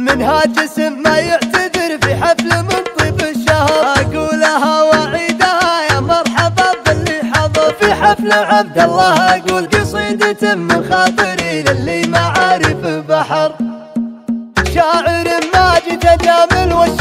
منها جسم ما يعتذر في حفل من طيب الشهر. اقولها واعيدها يا مرحبا باللي حضر في حفل عبد الله أقول قصيدة من خاطري للي معارف بحر. شاعر ماجد جامل والشعر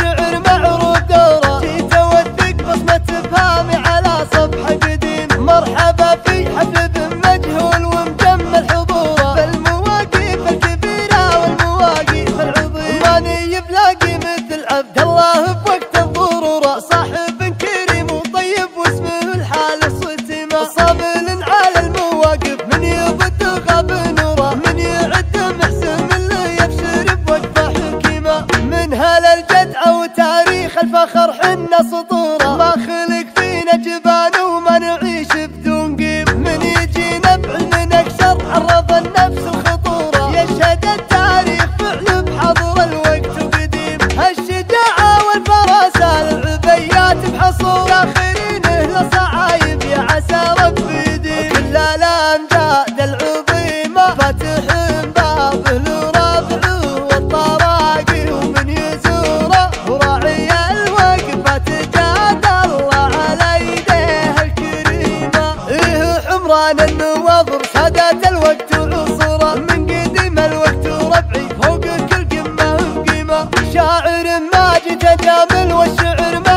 الفخر حنا سطوره حمران النواظر سادات الوقت وعصره من قديم الوقت وربعي فوق كل قمة وقيمة. شاعر ماجد جامل والشعر معروف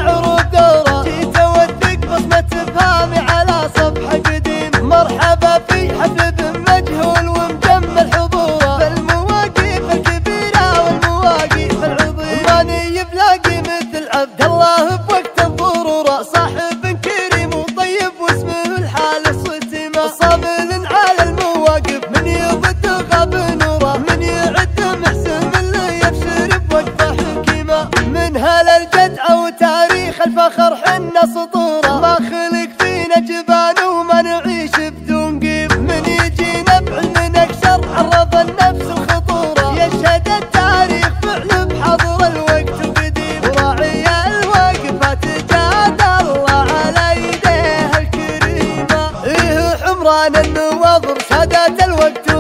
يبشر بوقفه حكيمة من هلا الجدع وتاريخ الفخر حنا سطوره؟ ما خلق فينا جبان وما نعيش بدون قيم. من يجينا بعلم نكسر عرض النفس الخطورة يشهد التاريخ فعل بحضر الوقت وقديم وراعي الوقفة جاد الله على يديه الكريمة إيه حمران النواظر سادات الوقت